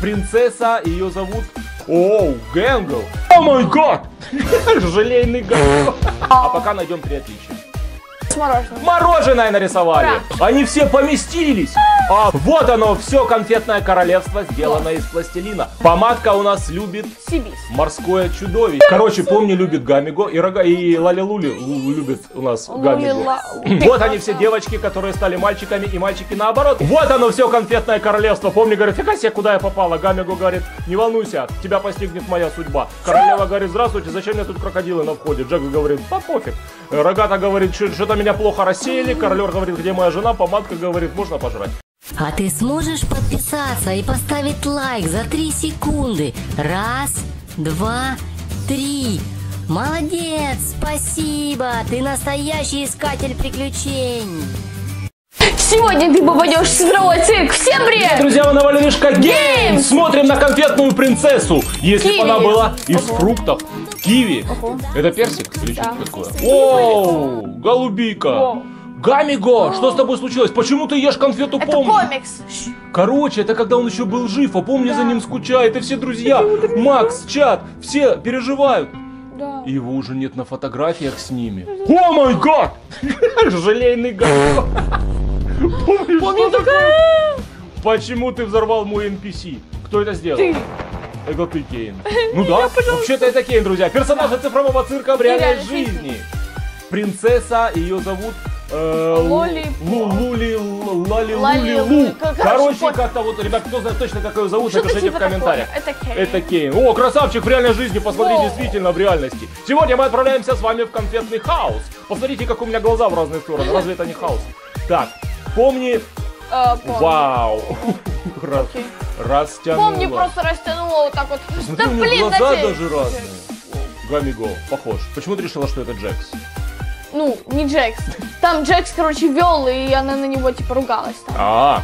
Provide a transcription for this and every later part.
принцесса, ее зовут... Oh, Гэнгл. Oh my God! Желейный Гэнгл. А пока найдем три отличия. С мороженым. Мороженое нарисовали. Они все поместились. А вот оно, все конфетное королевство сделано из пластилина. Помадка у нас любит Сибис. морское чудовище. Короче, Помни, любит Гамиго и, рога, и Лали Лули лу- любит у нас Гамиго. Вот они все девочки, которые стали мальчиками, и мальчики наоборот. Вот оно все конфетное королевство. Помни, говорит, фига себе, куда я попала. Гамиго говорит, не волнуйся, тебя постигнет моя судьба. Королева говорит, здравствуйте, зачем мне тут крокодилы на входе? Джекс говорит, да пофиг. Рогата говорит, «Что- что-то меня плохо рассеяли. Королер говорит, где моя жена? Помадка говорит, можно пожрать. А ты сможешь подписаться и поставить лайк за 3 секунды? Раз, два, три. Молодец, спасибо. Ты настоящий искатель приключений. Сегодня ты попадешь в цифровой цирк. Всем привет! Друзья, вы на Валеришка Гейм! Смотрим на конфетную принцессу. Если бы она была из фруктов. Киви. Ого. Это персик или Да. что такое? Оу, голубика. О. Гамиго, что с тобой случилось? Почему ты ешь конфету Это комикс. Короче, это когда он еще был жив, а помни, за Да. ним скучает, и все друзья, Макс, чат, все переживают. Да. И его уже нет на фотографиях с ними. О май гад! Желейный гад! Помнишь, что такое? Почему ты взорвал мой NPC? Кто это сделал? Ты. Это ты, Кейн. Ну да, вообще-то это Кейн, друзья. Персонажи цифрового цирка в реальной жизни. Принцесса, ее зовут... э, Лоли Лули, Л- Лали, Лули, Лу. Короче, как-то вот, ребят, кто знает точно, как ее зовут, напишите типа в комментариях. Это Кейн. Это Кейн. О, красавчик в реальной жизни, посмотри, действительно, в реальности. Сегодня мы отправляемся с вами в конфетный хаос. Посмотрите, как у меня глаза в разные стороны. Разве это не хаос? Так, помни... Э. Вау! Раз, Окей. растянула. Помню, просто растянула вот так вот. Да у него блин, глаза зачем? даже разные. Гамиго, похож. Почему ты решила, что это Джекс? Ну, не Джекс. Там Джекс, короче, вел, и она на него типа ругалась там. А,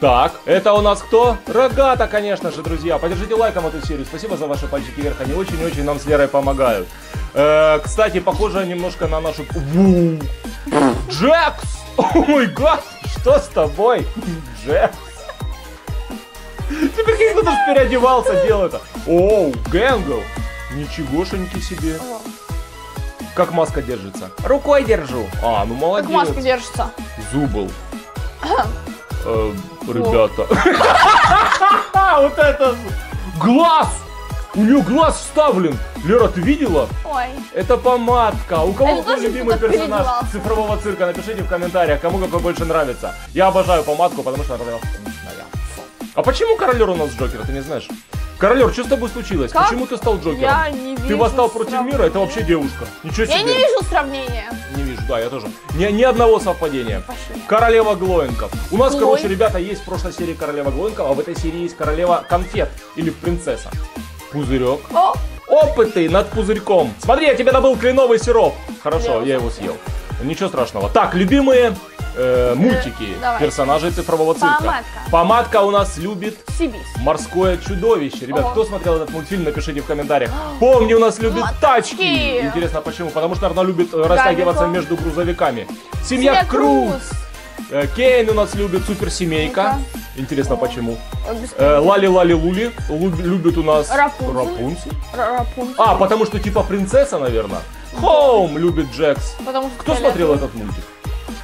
так, это у нас кто? Рогата, конечно же, друзья. Поддержите лайком эту серию. Спасибо за ваши пальчики вверх. Они очень-очень нам с Лерой помогают. Э, кстати, похоже немножко на нашу... Джекс! О май гад! Что с тобой, Джекс? Теперь как будто переодевался, делал это. Оу, Гэнгл! Ничегошеньки себе. Как маска держится? Рукой держу. А, ну Как молодец. маска держится. Зубл. Э, Ребята. Вот это глаз! У нее глаз вставлен. Лера, ты видела? Ой. Это помадка. У кого какой любимый кто-то персонаж цифрового цирка? Напишите в комментариях, кому какой больше нравится. Я обожаю помадку, потому что она. А почему королер у нас Джокер, ты не знаешь? Королер, что с тобой случилось? Как? Почему ты стал Джокером? Я не вижу Ты восстал против мира, это вообще девушка. Ничего себе. Я не вижу сравнения. Не вижу, да, я тоже. Ни, ни одного совпадения. Пошли. Королева Глоенков. У нас, Глой. короче, ребята, есть в прошлой серии Королева Глоенков, а в этой серии есть Королева Конфет или Принцесса. Пузырек. О, Опыты над пузырьком. Смотри, я тебе добыл кленовый сироп. Хорошо, Я я его съел. Ничего страшного. Так, любимые э, мультики давай. персонажей цифрового цирка. Помадка. Помадка у нас любит Сибис. Морское чудовище. Ребят, Ого. кто смотрел этот мультфильм, напишите в комментариях. Помни, у нас любит Моточки. тачки. Интересно, почему? Потому что она любит э, растягиваться Гамико. между грузовиками. Семья, Семья Круз. Круз. Э, Кейн у нас любит суперсемейка. Интересно, почему? Э, Э, Лали-лали-лули лю- любит у нас Рапунцель. Рапунцель. Ра- Рапунцель. А, потому что типа принцесса, наверное. Хоум любит Джекс. Кто смотрел этот мультик?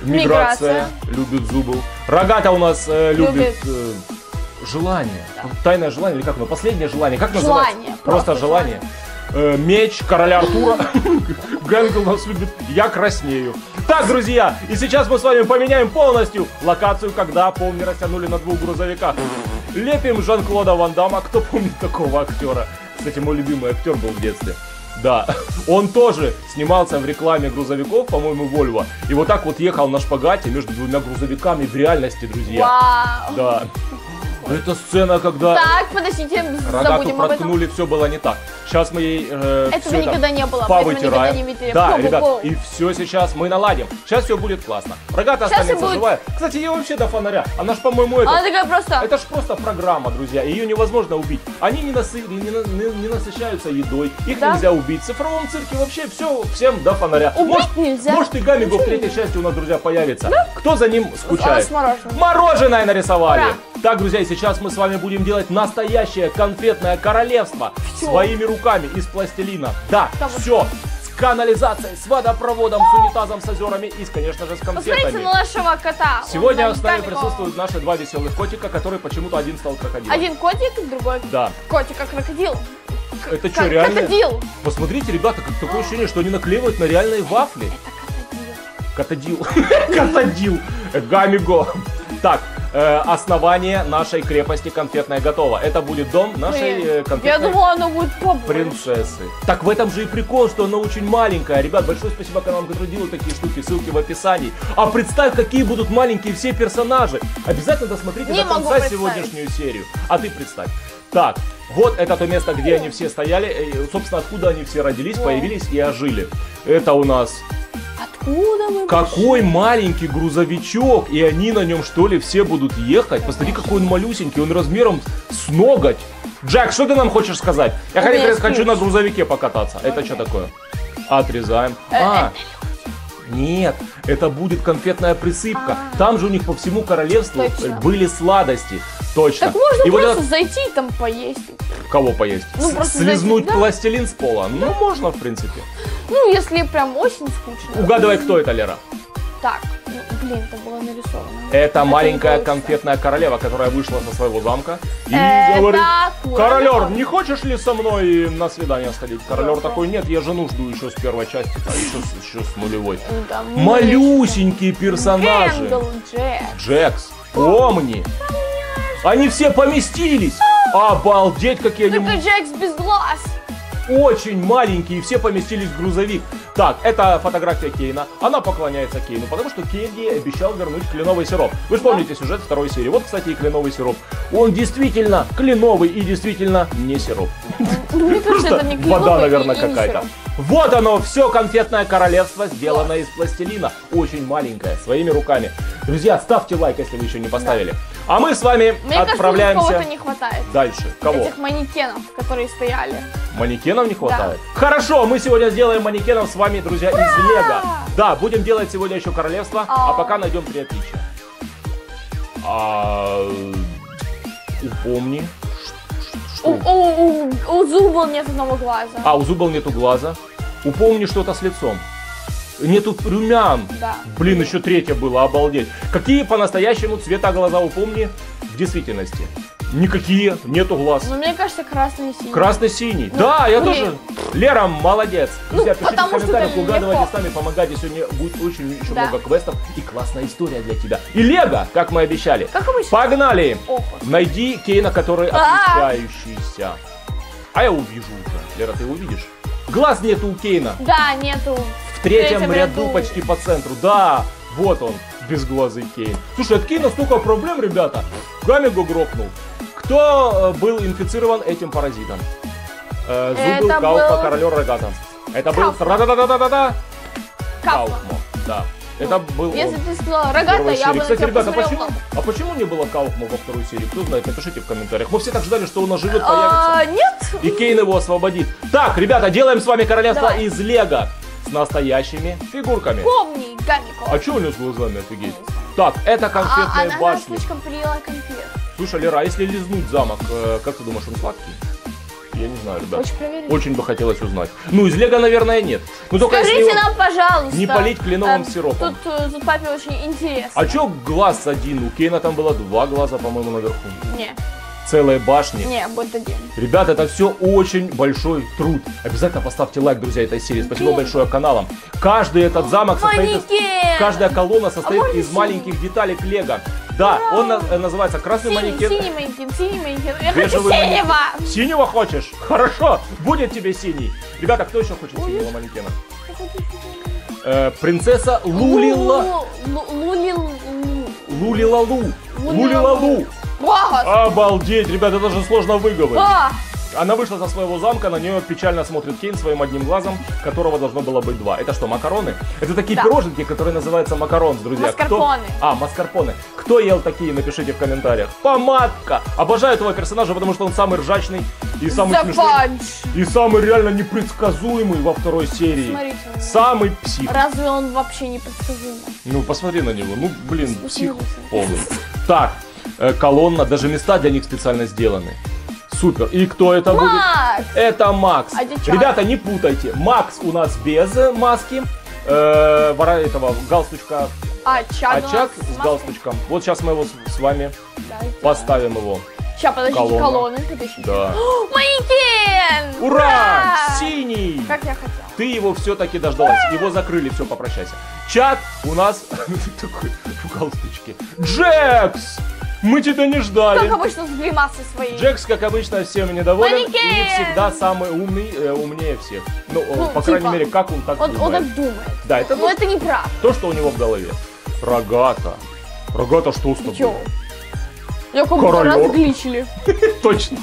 Миграция. любит Зубл. Рогата у нас э, любит, э, желание. Тайное желание или как оно? Последнее желание. Как Желание, называется? просто Просто желание. Э, меч короля Артура. Гэнгл нас любит. Я краснею. Так, друзья, и сейчас мы с вами поменяем полностью локацию, когда помни растянули на двух грузовиках. Лепим Жан-Клода Ван Дамма. Кто помнит такого актера? Кстати, мой любимый актер был в детстве. Да, он тоже снимался в рекламе грузовиков, по-моему, Вольво. И вот так вот ехал на шпагате между двумя грузовиками в реальности, друзья. Вау. Да. Это сцена, когда Так, подождите, рогату забудем об этом. проткнули, все было не так. Сейчас мы ей э, Этого всё никогда не было, поэтому никогда вытираем. не видели. Да, Фу, ребят, фу. и все сейчас мы наладим. Сейчас все будет классно. Рогата Щас и останется будет. живая. Кстати, ее вообще до фонаря. Она ж, по-моему, это... Она такая просто... Это ж просто программа, друзья, ее невозможно убить. Они не, насы- не, на- не- не насыщаются едой, их Да. нельзя убить. В цифровом цирке вообще все всем до фонаря. Убить может, нельзя. Может и Гамиго в третьей части у нас, друзья, появится. Кто за ним А, скучает? с мороженым. Мороженое нарисовали. Ура. Так, друзья, и сейчас мы с вами будем делать настоящее конфетное королевство Всё. своими руками из пластилина. Да, Да все. С канализацией, с водопроводом, с унитазом, с озерами и, конечно же, с Посмотрите конфетами. на нашего кота. Сегодня с нами присутствуют наши два веселых котика, которые почему-то один стал крокодилом. Один котик, другой Да. котик, как крокодил. К- Это что, реально? Крокодил. Посмотрите, ребята, как такое ощущение, что они наклеивают на реальные вафли. Это крокодил. Катадил. Катадил. Гамиго. Так, э, основание нашей крепости конфетная готово. Это будет дом нашей э, Я конфетной думала, оно будет побольше. принцессы. Так в этом же и прикол, что она очень маленькая. Ребят, большое спасибо каналам, которые делают такие штуки. Ссылки в описании. А представь, какие будут маленькие все персонажи. Обязательно досмотрите Не до могу конца представить. сегодняшнюю серию. А ты представь. Так, вот это то место, где они все стояли. э, Собственно, откуда они все родились, появились и ожили. Это у нас Откуда мы какой маленький грузовичок, и они на нем что ли все будут ехать? Посмотри, какой он малюсенький, он размером с ноготь. Джек, что ты нам хочешь сказать? Я хочу, хочу на грузовике покататься. Это что такое? Отрезаем. Э, А, нет, это будет конфетная присыпка. Там же у них по всему королевству А. Точно. были сладости. Точно. Так можно И вот просто этот- зайти и там поесть. Кого поесть? Ну, С- просто Слизнуть зайти, да. пластилин с пола? Ну, можно, в принципе. Ну, если прям очень скучно. Угадывай, кто это, Лера. Так, ну, блин, это было нарисовано. Это маленькая не получится. конфетная королева, которая вышла со своего замка и Это говорит. Королер, не хочешь ли со мной на свидание сходить? Королер Да. такой, нет, я жену жду еще с первой части, а еще, еще с нулевой. Да, Малюсенькие персонажи. Гэндл Джек. Джекс, помни. Они все поместились. Обалдеть, какие они Только Джекс без глаз. очень маленькие, и все поместились в грузовик. Так, это фотография Кейна. Она поклоняется Кейну, потому что Кейн ей обещал вернуть кленовый сироп. Вы же помните сюжет второй серии. Вот, кстати, и кленовый сироп. Он действительно кленовый и действительно не сироп. Ну, Мне кажется, Просто это не вода, наверное, какая-то. Вот оно, все конфетное королевство сделано из пластилина. Очень маленькое, своими руками. Друзья, ставьте лайк, если вы еще не поставили. А мы с вами Мне кажется, отправляемся кого-то не хватает. дальше. Кого? Этих манекенов, которые стояли. Манекенов не хватает? Хорошо, мы сегодня сделаем манекенов с вами, друзья, из Лего. Да, будем делать сегодня еще королевство, а пока найдем три отличия. А, упомни. Ш- У, Что? у, у, у Зуба нет одного глаза. А, у Зубал нету глаза. Упомни что-то с лицом. Нету румян. Да. Блин, еще третье было, обалдеть. Какие по-настоящему цвета глаза упомни в действительности? Никакие, нету глаз. Но мне кажется, красный и синий. Красно-синий. да, я блин. тоже. Лера, молодец. Друзья, Ну, пишите в комментариях, угадывайте легко. сами, помогайте. Сегодня будет очень еще Да. много квестов и классная история для тебя. И Лего, как мы обещали. Как обычно. Погнали! Ох. Найди Кейна, который А. отличающийся. А я увижу уже. Лера, ты увидишь? Глаз нету у Кейна. Да, нету. В третьем ряду почти по центру. Да, вот он, безглазый Кейн. Слушай, от Кейна столько проблем, ребята. Гамиго грохнул. Кто э, был инфицирован этим паразитом? Э, Зубил, Это Кауфма, был- королер Рогата. Это был. Тра-да-да-да-да-да. Кауфман. Кауфмо, да. Это был Если он. ты сказала в рогата, я бы Кстати, ребята, посмотрел почему, а почему не было Кауфма во второй серии? Кто знает, напишите в комментариях. Мы все так ждали, что он оживет, появится. А, нет. И Кейн его освободит. Так, ребята, делаем с вами королевство Давай. из Лего с настоящими фигурками. Помни, Гамико. А что у него с глазами, офигеть? Так, это А, конфетные она башни. слишком приела конфет. Слушай, Лера, а если лизнуть замок, э, как ты думаешь, он сладкий? Я не знаю, ребят. Хочешь проверить? Очень бы хотелось узнать. Ну, из Лего, наверное, нет. Ну, только если... Скажите его- нам, пожалуйста. не полить кленовым эм, сиропом. Тут, э, тут папе очень интересно. А чё глаз один? У Кейна там было два глаза, по-моему, наверху. Не, Целые башни. не, будет один. Ребят, это все очень большой труд. Обязательно поставьте лайк, друзья, этой серии. Спасибо Блин. большое каналам. Каждый этот замок состоит из... Манекен! Каждая колонна состоит можно из синий? маленьких деталек Лего. Да, он на- э, называется красный Синий, манекен. синий манекен, синий манекен. Я хочу Бежевый манекен. синего! Синего хочешь? Хорошо, будет тебе синий. Ребята, кто еще хочет синего манекена? Э, принцесса Лулила... Лу- Лу- Лулил... Лулилалу. Лулилалу. Ага. Обалдеть, ребята, это же сложно выговорить. А, Она вышла со своего замка, на нее печально смотрит Кейн своим одним глазом, которого должно было быть два. Это что, макароны? Это такие Да. пироженки, которые называются макаронс, друзья. Маскарпоне. Кто... А, маскарпоне. Кто ел такие, напишите в комментариях. Помадка! Обожаю этого персонажа, потому что он самый ржачный и самый The смешной. Fudge. И самый реально непредсказуемый во второй серии. Смотрите на него. Самый псих. Разве он вообще не предсказуемый? Ну, посмотри на него. Ну, блин, псих полный. Так, колонна, даже места для них специально сделаны. Супер. И кто это будет? Макс! Это Макс. А? Ребята, не путайте. Макс у нас без э, маски. Э, вора этого галстучка А, чак. очаг с галстучком. Вот сейчас мы его с, с вами поставим его. Сейчас, подождите, Колонна. колонны. подождите. Да. О, Манекен! Ура! Синий! Как я хотела. Ты его все-таки дождалась. Его закрыли, все, попрощайся. Чат у нас такой в галстучке. Джекс! Мы тебя не Как ждали. обычно с гримасой своей. Джекс, как обычно, всем недоволен и Манекен! всегда самый умный, э, умнее всех. Ну, э, Ну, по типа, крайней мере, как он так Он, он думает. так думает. Да, это Но это неправда. то, что у него в голове. Рогата. Рогата, что с тобой? Чё? Я как будто разгличили. Точно.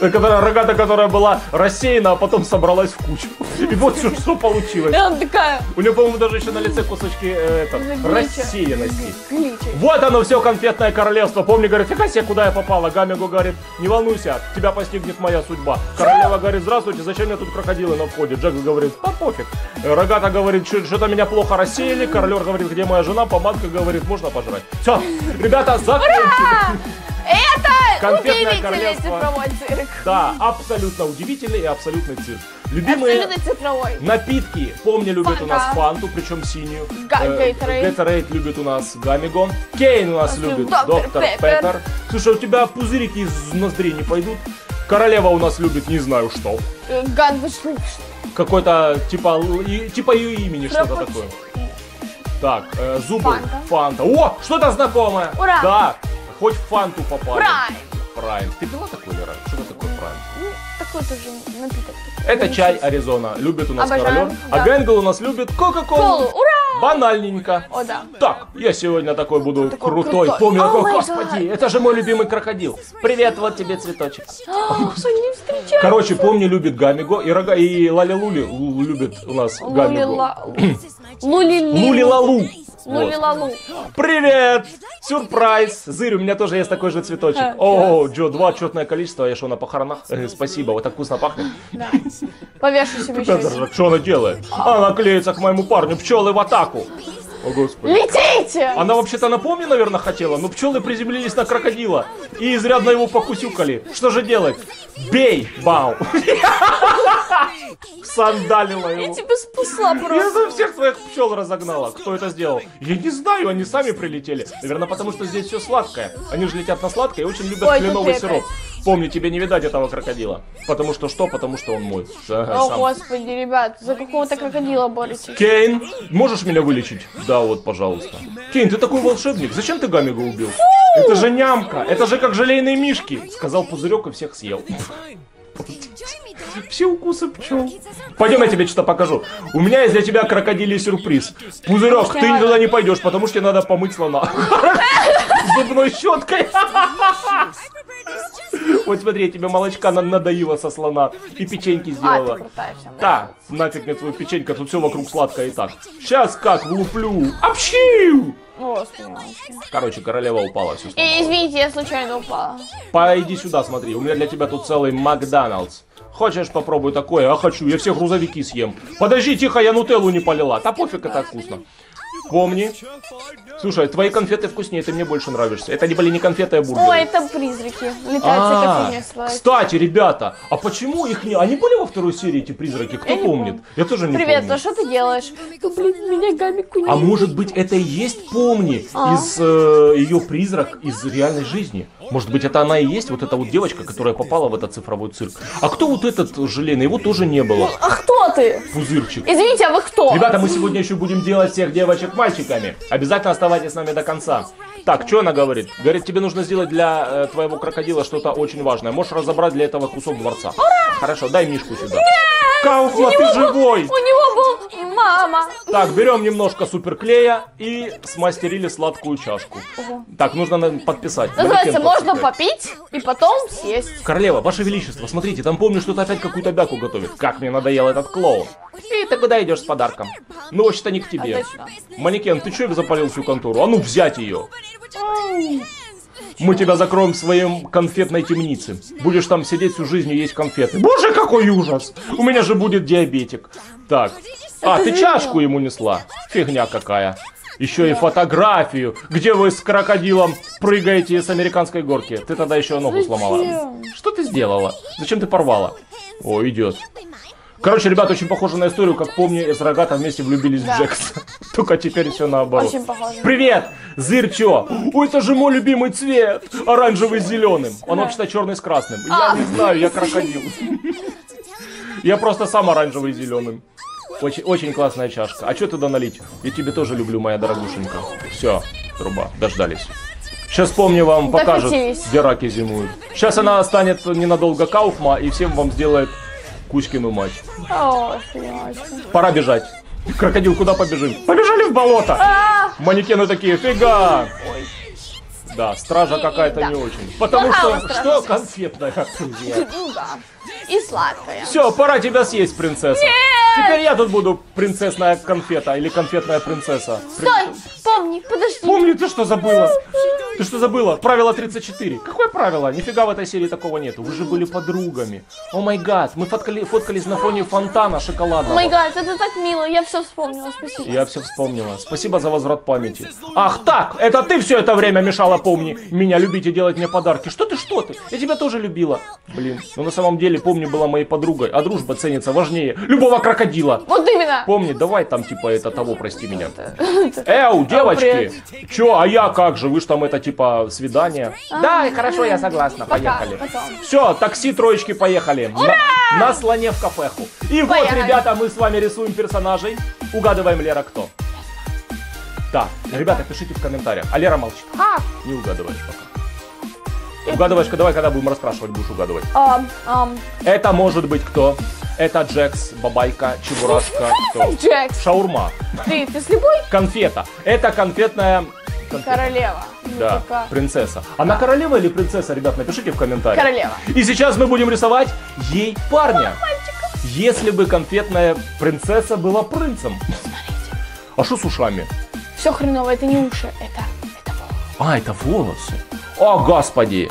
Которая, рогата, которая была рассеяна, а потом собралась в кучу. И вот все, что получилось. Она такая... У нее, по-моему, даже еще на лице кусочки э, это, рассеянности. Вот оно все, конфетное королевство. Помни, говорит, фига себе, куда я попала. Гамегу говорит, не волнуйся, тебя постигнет моя судьба. Королева говорит, здравствуйте, зачем мне тут крокодилы на входе? Джекс говорит, да пофиг. Э, Рогата говорит, «Чё- что-то меня плохо рассеяли. Королер говорит, где моя жена? Помадка говорит, можно пожрать. Все, ребята, закончили. Конфетное удивительный королевство. цифровой цирк. Да, абсолютно удивительный и абсолютный цирк. Любимые Абсолютно цифровой. напитки. Помни, любит у нас фанту, причем синюю. Га- Э, любит у нас Гамигон. Кейн у нас любит. Доктор Пеппер. Слушай, у тебя пузырики из ноздрей не пойдут? Королева у нас любит не знаю что. Э. Какой-то типа, типа ее имени что-то такое. Так, э, зубы. Фанта. Фанта. О, что-то знакомое. Ура. Да, хоть в фанту попали. Прайм. Прайм. Ты пила такой раньше? Что это такое прайм? Ну, такой тоже напиток. Это чай Аризона. Любит у нас Обожаем, королер. А да. Гэнгл у нас любит Кока-Колу. Колу. Ура! Банальненько. О, да. Так, я сегодня такой буду Такой крутой. крутой. Помню, такой, май господи, это же мой любимый крокодил. Привет, вот тебе цветочек. Короче, помню, любит Гамиго и рога и Лаля Лули Лу- любит у нас Гамиго. Лули Лалу. Лулилалу. Привет! Сюрприз! Зырь, у меня тоже есть такой же цветочек. О, Джо, два четное количество, я что, на похоронах? Э, Спасибо, вот так вкусно пахнет. Да. Повешу себе еще. Что она делает? Она клеится к моему парню, пчелы в атаку. О, господи. Летите! Она вообще-то на помне, наверное, хотела, но пчелы приземлились на крокодила и изрядно его покусюкали. Что же делать? Бей, бау! Сандалила Я его. тебя спасла Я просто. за всех своих пчел разогнала. Кто это сделал? Я не знаю, они сами прилетели. Наверное, потому что здесь все сладкое. Они же летят на сладкое и очень любят Ой, кленовый сироп. Помни, тебе не видать этого крокодила. Потому что что? Потому что он мой. О, сам. господи, ребят, за какого-то крокодила боретесь. Кейн, можешь меня вылечить? Да, вот, пожалуйста. Кейн, ты такой волшебник. Зачем ты Гамига убил? Это же нямка. Это же как желейные мишки. Сказал пузырек и всех съел. Все укусы пчел. Пойдем, я тебе что-то покажу. У меня есть для тебя крокодилий сюрприз. Пузырек, ты туда не пойдешь, потому что тебе надо помыть слона. Зубной щеткой. Вот смотри, я тебе молочка на- надоила со слона и печеньки А, сделала. Да, нафиг мне твою печенька, тут все вокруг сладкое и так. Сейчас как влуплю. Мамочки. Короче, королева упала, все И, извините, я случайно упала. Пойди сюда, смотри, у меня для тебя тут целый Макдоналдс. Хочешь, попробуй такое? А хочу, я все грузовики съем. Подожди, тихо, я нутеллу не полила. Да пофиг, это вкусно. Помни. Слушай, твои конфеты вкуснее, ты мне больше нравишься. Это не были не конфеты, а бургеры. Ой, это призраки. Летают А, всякие фигни кстати, ребята, а почему их не... Они были во второй серии, эти призраки? Кто Я помнит? помню. Я тоже не Привет, помню. а что ты делаешь? Ну, блин, меня не А может быть это и есть помни А. из э, ее призрак из реальной жизни? Может быть это она и есть вот эта вот девочка, которая попала в этот цифровой цирк? А кто вот этот желейный? Его тоже не было. А кто ты? Пузырчик. Извините, а вы кто? Ребята, мы сегодня еще будем делать всех девочек мальчиками. Обязательно оставайтесь с нами до конца. Так, что она говорит? Говорит, тебе нужно сделать для э, твоего крокодила что-то очень важное. Можешь разобрать для этого кусок дворца. Хорошо, дай Мишку сюда. Кауфла, ты живой! У него был мама. Так, берем немножко суперклея и смастерили сладкую чашку. Так, нужно на- подписать. Называется, Манекен можно попить и потом съесть. Королева, ваше величество, смотрите, там помню, что-то опять какую-то бяку готовит. Как мне надоел этот клоун. И ты куда идешь с подарком? Ну, вообще-то не к тебе. Сюда. Манекен, ты что запалил всю контору? А ну, взять ее. Мы тебя закроем в своем конфетной темнице. Будешь там сидеть всю жизнь и есть конфеты. Боже, какой ужас! У меня же будет диабетик. Так. А, ты чашку ему несла. Фигня какая. еще и фотографию, где вы с крокодилом прыгаете с американской горки. Ты тогда еще ногу сломала. Что ты сделала? Зачем ты порвала? О, идет. Короче, ребята, очень похоже на историю, как помню, с Рогата вместе влюбились Да. в Джекса. Только теперь все наоборот. Очень похоже. Привет, Зырчо! Ой, это же мой любимый цвет! Оранжевый с зеленым. Он вообще-то черный с красным. Я А. не знаю, я крокодил. Я просто сам оранжевый с зеленым. Очень, очень классная чашка. А что туда налить? Я тебе тоже люблю, моя дорогушенька. Все, труба, дождались. Сейчас помню вам покажет, Докатились. где раки зимуют. Сейчас она станет ненадолго Кауфма и всем вам сделает Кузькину мать. О. Пора бежать. Крокодил, куда побежим? Побежали в болото! А, Манекены такие, фига! Да, стража какая-то не очень. Потому Плохая что, что конфетная, друзья. ну да. И сладкая. Все, пора тебя съесть, принцесса. Теперь я тут буду принцессная конфета или конфетная принцесса. При- Стой, помни, подожди. Помни, ты что забыла? Ты что забыла? Правило 34. Какое правило? Нифига в этой серии такого нету. Вы же были подругами. О май гад, мы фоткали, фоткались на фоне фонтана шоколадного. О май гад, это так мило, я все вспомнила, спасибо. Я все вспомнила. Спасибо за возврат памяти. Ах так, это ты все это время мешала, помни, меня любить и делать мне подарки. Что ты, что ты? Я тебя тоже любила. Блин, но на самом деле, помни, была моей подругой, а дружба ценится важнее любого крокодила. Вот именно. Помни, давай там типа это того, прости меня. Эу, девочки! Чё, а я как же? Вы ж там это типа свидание? Да, хорошо, я согласна, Пока, поехали. потом. Все, такси троечки поехали. На, на слоне в кафеху. И вот, ребята, мы с вами рисуем персонажей. Угадываем, Лера, кто. Да, ребята, пишите в комментариях. А Лера молчит. Не угадываешь пока. Угадываешь, давай, когда будем расспрашивать, будешь угадывать. Ам, ам, Это может быть кто? Это Джекс, Бабайка, Чебурашка, кто? Джекс, Шаурма, ты, ты слепой? конфета. Это конфетная... конфета. Королева. Ну, Да, какая? принцесса. Она королева или принцесса, ребят, напишите в комментариях. Королева. И сейчас мы будем рисовать ей парня. Если бы конфетная принцесса была принцем. А что с ушами? Все хреново, это не уши, это, это волосы. А, это волосы. О, господи.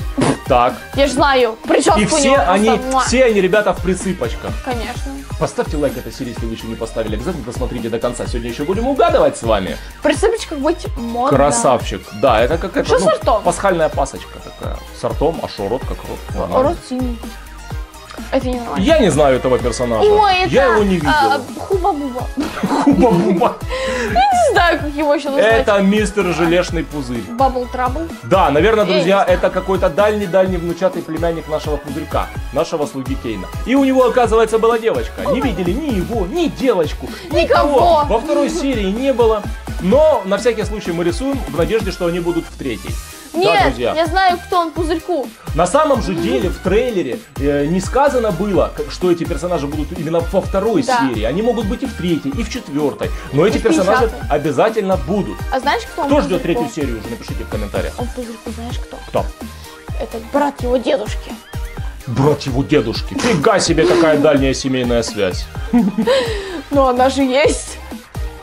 Так. Я ж знаю, прическу И все просто они, муа. все они, ребята, в присыпочках. Конечно. Поставьте лайк этой серии, если вы еще не поставили. Обязательно досмотрите до конца. Сегодня еще будем угадывать с вами. В присыпочках быть модно. Красавчик. Да, это какая-то Что ну, сортом? пасхальная пасочка такая. Сортом, а шо, рот как рот. Рот синий. Это не нормально. Я не знаю этого персонажа. Ой, это... Я его не видел. а, Хуба-буба. Хуба-буба. Не знаю, как его еще назвать. Это мистер Желешный пузырь. Бабл трабл. Да, наверное, Я друзья, это какой-то дальний-дальний внучатый племянник нашего пузырька, нашего слуги Кейна. И у него, оказывается, была девочка. Не видели ни его, ни девочку, Никого. Во второй серии не было. Но на всякий случай мы рисуем в надежде, что они будут в третьей. Да, Нет, друзья. я знаю, кто он пузырьку. На самом же деле в трейлере э, не сказано было, как- что эти персонажи будут именно во второй Да. серии. Они могут быть и в третьей, и в четвертой. Но эти в персонажи пятьдесятой. обязательно будут. А знаешь, кто он Кто ждет пузырьку? третью серию уже? Напишите в комментариях. Он пузырьку, знаешь кто? Кто? Это брат его дедушки. Брат его дедушки. Фига себе, какая дальняя семейная связь. Но она же есть.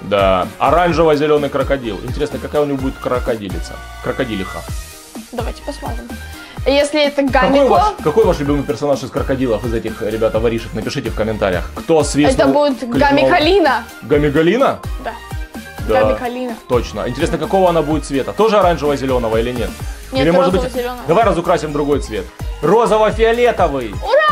Да, оранжево-зеленый крокодил. Интересно, какая у него будет крокодилица? Крокодилиха. Давайте посмотрим. Если это Какой Гамико, ваш, какой ваш любимый персонаж из крокодилов, из этих, ребята, воришек? Напишите в комментариях. Кто свистнул? это будет кликнул? Гамикалина. Гамигалина? Да. Да. Гамикалина. Точно. Интересно, какого она будет цвета? Тоже оранжево-зеленого или нет? Нет, или может быть... Давай разукрасим другой цвет. Розово-фиолетовый. Ура!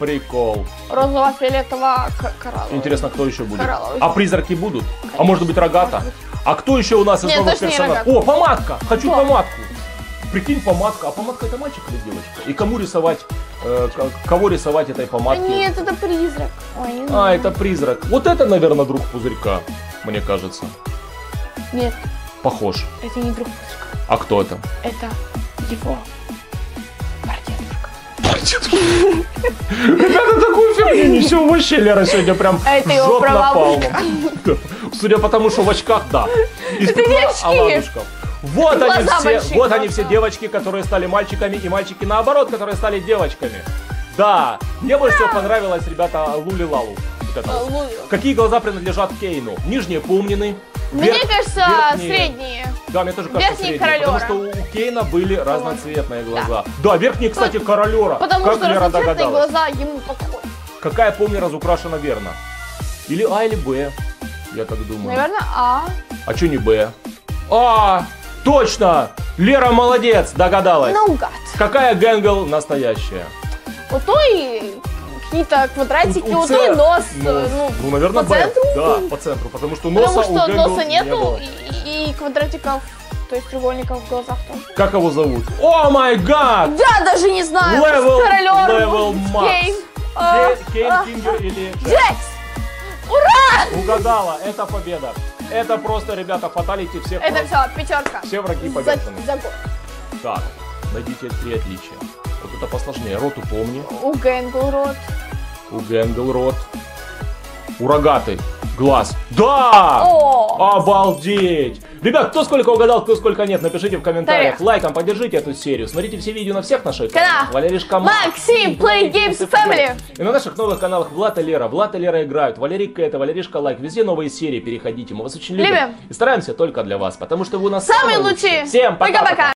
Прикол. Розово-фиолетово-коралловый. Интересно, кто еще будет? Коралловый. А призраки будут? А может быть рогата? А кто еще у нас из Нет, новых персонажей? О, помадка! Хочу Кто? помадку! Прикинь, помадка. А помадка это мальчик или девочка? И кому рисовать? э, кого рисовать этой А помадки? нет, это призрак. Ой, не А, знаю. это призрак. Вот это, наверное, друг пузырька, мне кажется. Нет, Похож. это не друг пузырька. А кто это? Это его братедушка. Ребята, такую фигню несем вообще, Лера сегодня прям А это его напалмом. Да. Судя по тому, что в очках, да. Испекла не очки. Вот Глаза они все, большие вот они все девочки, которые стали мальчиками, и мальчики наоборот, которые стали девочками. Да, мне больше всего понравилось, ребята, Лули Лалу. Вот это. Какие глаза принадлежат Кейну? Нижние помнены. Мне кажется, верхние- средние. Да, мне тоже кажется верхние средние, потому королера. что у Кейна были разноцветные глаза. Да, верхние, кстати, королера. Потому как что Лера разноцветные догадалась. глаза ему подходят. Какая, помню, разукрашена верно? Или А, или Б. я так думаю. Наверное, А. А чё не Б? А, точно! Лера молодец, догадалась. Наугад. Какая Гэнгл настоящая? У той какие-то квадратики, у, Ц- той нос, ну, э, ну, ну, наверное, по Б. центру. Да, по центру, потому что носа Потому у что Гэнгл носа не нету было. и, и квадратиков, то есть треугольников в глазах тоже. Как его зовут? Oh my God! Я даже не знаю. Level max. Кейн, а, а, Кингер или Джек? Джекс! Ура! Угадала, это победа. Это просто, ребята, фаталити всех Это все, пятерка. все враги За, повержены. за год. Так, найдите три отличия. Вот это посложнее. Рот у Помни. У Гэнгл рот. У Гэнгл рот. У рогатый. Глаз. Да! О! Обалдеть! Ребят, кто сколько угадал, кто сколько нет, напишите в комментариях. Тарих. Лайком поддержите эту серию. Смотрите все видео на всех наших Канал. каналах. Валеришка Максим, Play Games Family. И на наших новых каналах Влад и Лера. Влад и Лера играют. Валерий Кэта, Валеришка Лайк. Везде новые серии. Переходите. Мы вас очень любим. Любим. И стараемся только для вас, потому что вы у нас Самые лучшие. Всем пока-пока. Пока-пока.